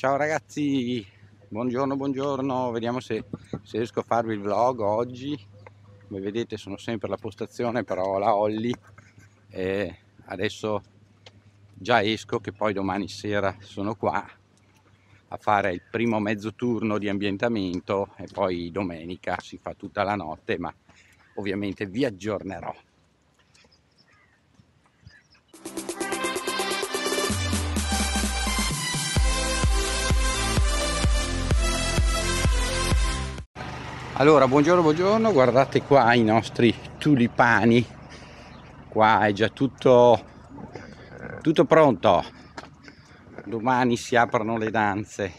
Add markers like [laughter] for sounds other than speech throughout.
Ciao ragazzi, buongiorno, buongiorno, vediamo se, se, riesco a farvi il vlog oggi. Come vedete sono sempre alla postazione, però la Olli e adesso già esco che poi domani sera sono qua a fare il primo mezzo turno di ambientamento e poi domenica si fa tutta la notte, ma ovviamente vi aggiornerò. Allora, buongiorno, buongiorno, guardate qua i nostri tulipani, qua è già tutto, tutto pronto, domani si aprono le danze,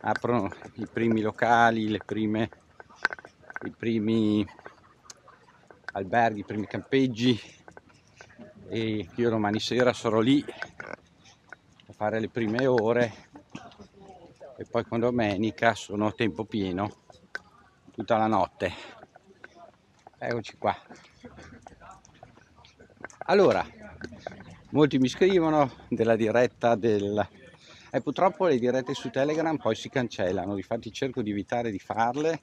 aprono i primi locali, prime, i primi alberghi, i primi campeggi. E io domani sera sarò lì a fare le prime ore. E poi con domenica sono a tempo pieno tutta la notte. Eccoci qua. Allora molti mi scrivono della diretta del e eh, purtroppo le dirette su telegram poi si cancellano infatti cerco di evitare di farle.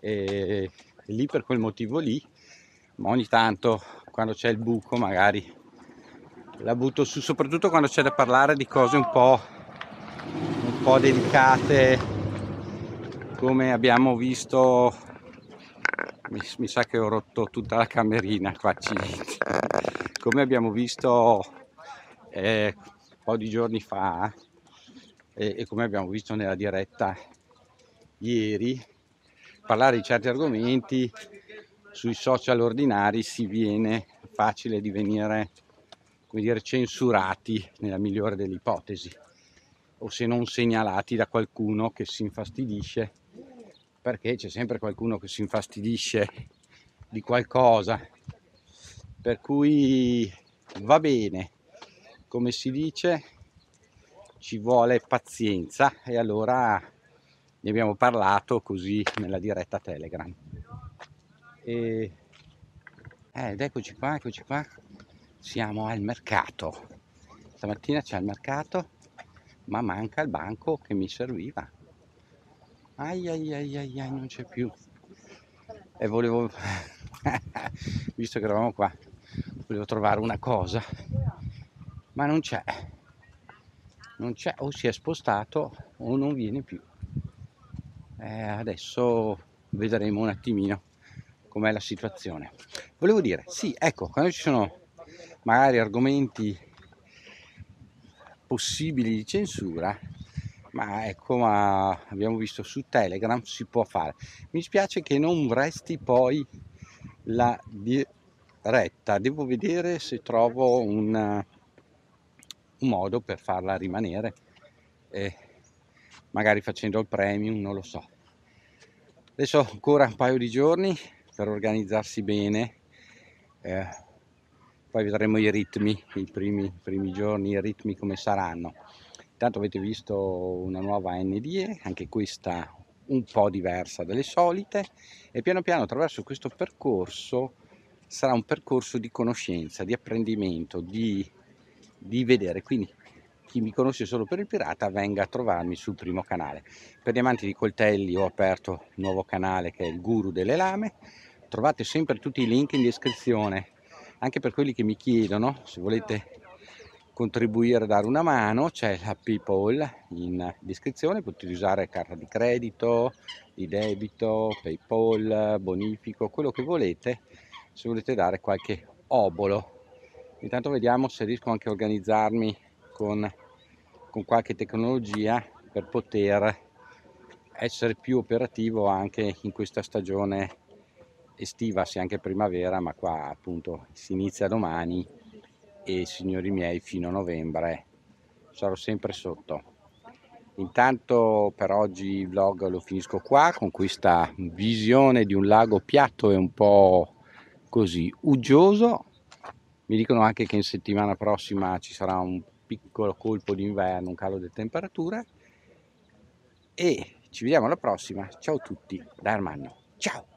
E, lì per quel motivo lì ma ogni tanto quando c'è il buco magari la butto su soprattutto quando c'è da parlare di cose un po' un po' delicate come abbiamo visto mi, mi, sa che ho rotto tutta la camerina qua come abbiamo visto eh, un po' di giorni fa eh, e come abbiamo visto nella diretta ieri parlare di certi argomenti sui social ordinari si viene facile di venire come dire censurati nella migliore delle ipotesi o se non segnalati da qualcuno che si infastidisce perché c'è sempre qualcuno che si infastidisce di qualcosa. Per cui va bene. Come si dice ci vuole pazienza. E allora ne abbiamo parlato così nella diretta telegram. E, eh, ed eccoci qua eccoci qua. Siamo al mercato. Stamattina c'è il mercato ma manca il banco che mi serviva ai ai ai ai, ai non c'è più. E volevo [laughs] visto che eravamo qua volevo trovare una cosa. Ma non c'è. Non c'è o si è spostato o non viene più. Eh, adesso vedremo un attimino com'è la situazione. Volevo dire sì ecco quando ci sono magari argomenti possibili di censura ma ecco ma abbiamo visto su telegram si può fare. Mi spiace che non resti poi la diretta. Devo vedere se trovo un, un modo per farla rimanere. Eh, magari facendo il premium non lo so. Adesso ancora un paio di giorni per organizzarsi bene. Eh, poi vedremo i ritmi i primi, primi giorni i ritmi come saranno Intanto avete visto una nuova NDE, anche questa un po' diversa dalle solite e piano piano attraverso questo percorso sarà un percorso di conoscenza, di apprendimento, di, di vedere. Quindi chi mi conosce solo per il pirata venga a trovarmi sul primo canale. Per gli amanti di coltelli ho aperto un nuovo canale che è il Guru delle Lame. Trovate sempre tutti i link in descrizione, anche per quelli che mi chiedono, se volete contribuire a dare una mano c'è la PayPal in descrizione potete usare carta di credito di debito PayPal bonifico quello che volete se volete dare qualche obolo. Intanto vediamo se riesco anche a organizzarmi con, con qualche tecnologia per poter essere più operativo anche in questa stagione estiva sia anche primavera ma qua appunto si inizia domani e signori miei fino a novembre sarò sempre sotto. Intanto per oggi il vlog lo finisco qua con questa visione di un lago piatto e un po' così uggioso. Mi dicono anche che in settimana prossima ci sarà un piccolo colpo d'inverno un calo delle temperature. E ci vediamo alla prossima. Ciao a tutti da Armando. Ciao